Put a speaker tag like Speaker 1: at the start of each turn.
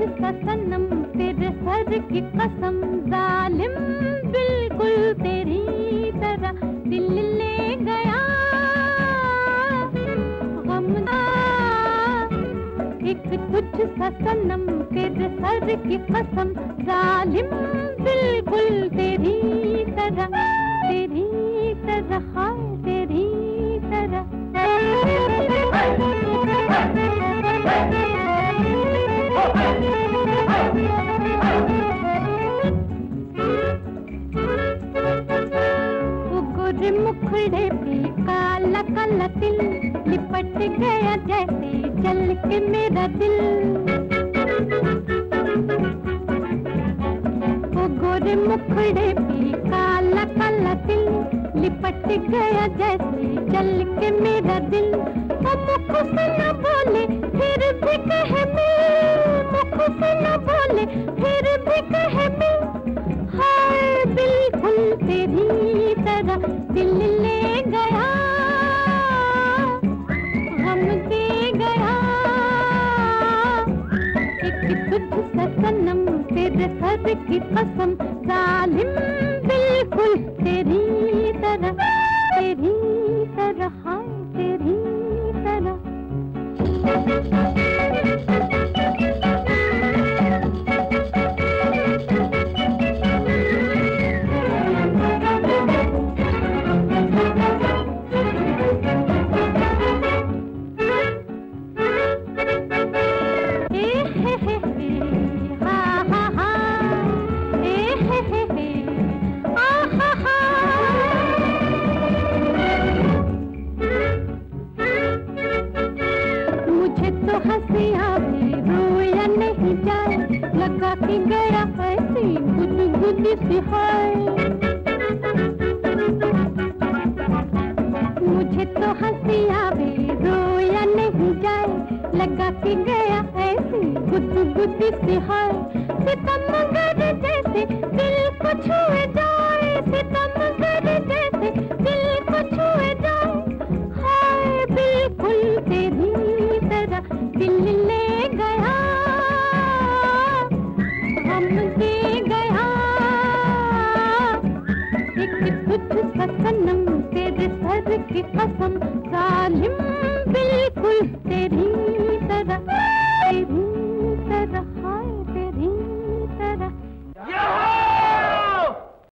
Speaker 1: सा सनम तेरे की कसम, जालिम बिल्कुल तेरी तरह दिल ले गया। एक तुझ सा सनम तेरे की कसम, जालिम बिल्कुल तिल लिपट गया जैसे के मेरा दिल। वो गोरे मुखड़े काला काला तिल लिपट गया जैसे के मेरा दिल। वो मुख से न बोले, फिर भी मुख से न बोले, फिर भी हाय, बिल्कुल तेरी तरह दिल ले गया। तुझ सा सनम तेरे सर की कसम जालिम बिल्कुल तेरी तरह तेरी तरह हाय तेरी मुझे गया ऐसी गुद गुद मुझे तो हँसी आवे, रोया नहीं जाए। लगा के गया ऐसी गुद गुद सितम जैसे दिल को छुए जाए सितमगर तुझ सा सनम तेरे सर की कसम जालिम बिल्कुल तेरी